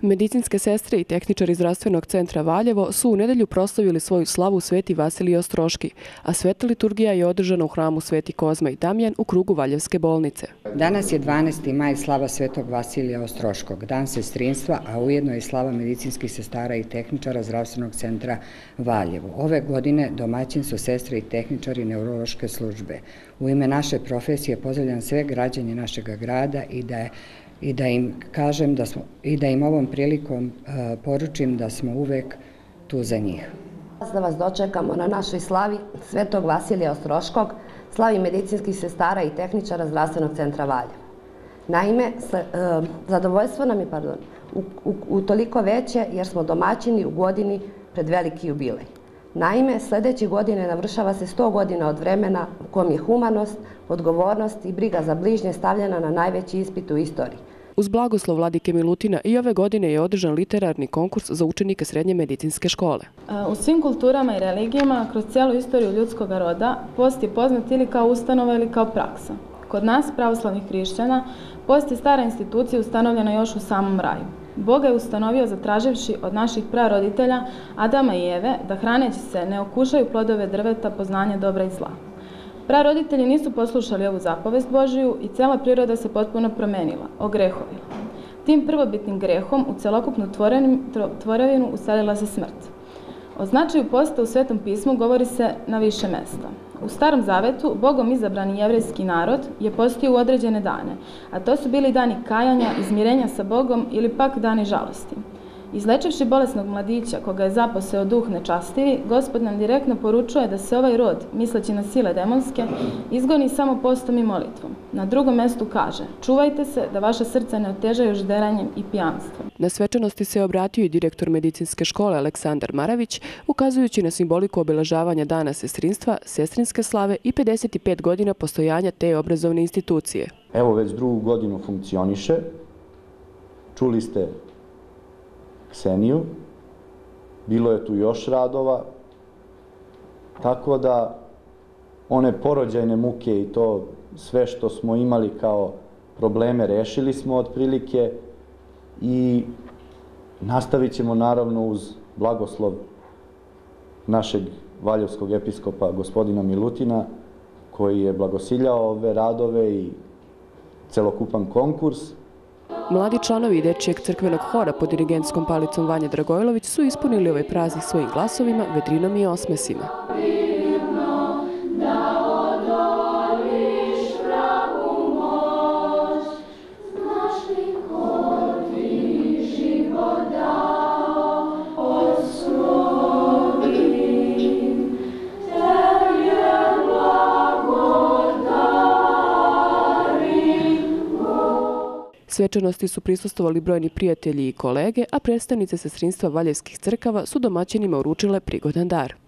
Medicinske sestre i tehničari zdravstvenog centra Valjevo su u nedelju proslavili svoju slavu Sveti Vasilij Ostroški, a sveta liturgija je održana u hramu Sveti Kozma i Damjan u krugu Valjevske bolnice. Danas je 12. maj slava Svetog Vasilija Ostroškog, dan sestrinstva, a ujedno je slava medicinskih sestara i tehničara zdravstvenog centra Valjevo. Ove godine domaćin su sestre i tehničari neurološke službe. U ime naše profesije pozdravljam sve građanje našeg grada i da je i da im kažem da smo, i da im ovom prilikom uh, poručim da smo uvek tu za njih. Da vas dočekamo na našoj slavi Svetog Vasilija Ostroškog, slavi medicinskih sestara i tehničara zdravstvenog centra Valjevo. Naime, uh, zadovoljstvo nam je pardon, u, u, u toliko veće jer smo domaćini u godini pred veliki jubilej. Naime, sledeće godine navršava se 100 godina od vremena u kom je humanost, odgovornost i briga za bližnje stavljena na najveći ispit u istoriji. Uz blagoslov Vladike Milutina i ove godine je održan literarni konkurs za učenike srednje medicinske škole. U svim kulturama i religijama, kroz cijelu istoriju ljudskog roda, post je poznat ili kao ustanova ili kao praksa. Kod nas, pravoslavnih hrišćana, post je stara institucija ustanovljena još u samom raju. Boga je ustanovio zatraživši od naših praroditelja Adama i Eve da hraneći se ne okušaju plodove drveta poznanja dobra i zla. Praroditelji nisu poslušali ovu zapovest Božiju i cela priroda se potpuno promenila, ogrehovila. Tim prvobitnim grehom u celokupnu tvorevinu uselila se smrt. O značaju posta u Svetom pismu govori se na više mesta. U Starom Zavetu Bogom izabrani jevrejski narod je postio u određene dane, a to su bili dani kajanja, izmirenja sa Bogom ili pak dani žalosti. Izlečivši bolesnog mladića koga je zaposeo duh nečastivi, gospod nam direktno poručuje da se ovaj rod, misleći na sile demonske, izgoni samo postom i molitvom. Na drugom mestu kaže, čuvajte se da vaše srce ne otežaju žderanjem i pijanstvom. Na svečanosti se obratio i direktor medicinske škole Aleksandar Maravić, ukazujući na simboliku obeležavanja dana sestrinstva, sestrinske slave i 55 godina postojanja te obrazovne institucije. Evo već drugu godinu funkcioniše. Čuli ste Kseniju. Bilo je tu još radova. Tako da one porođajne muke i to sve što smo imali kao probleme rešili smo otprilike i nastavit ćemo naravno uz blagoslov našeg valjevskog episkopa gospodina Milutina koji je blagosiljao ove radove i celokupan konkurs. Mladi članovi Dečijeg crkvenog hora pod dirigentskom palicom Vanja Dragojlović su ispunili ovaj praznik svojim glasovima, vedrinom i osmesima. Svečanosti su prisustovali brojni prijatelji i kolege, a predstavnice sestrinstva Valjevskih crkava su domaćinima uručile prigodan dar.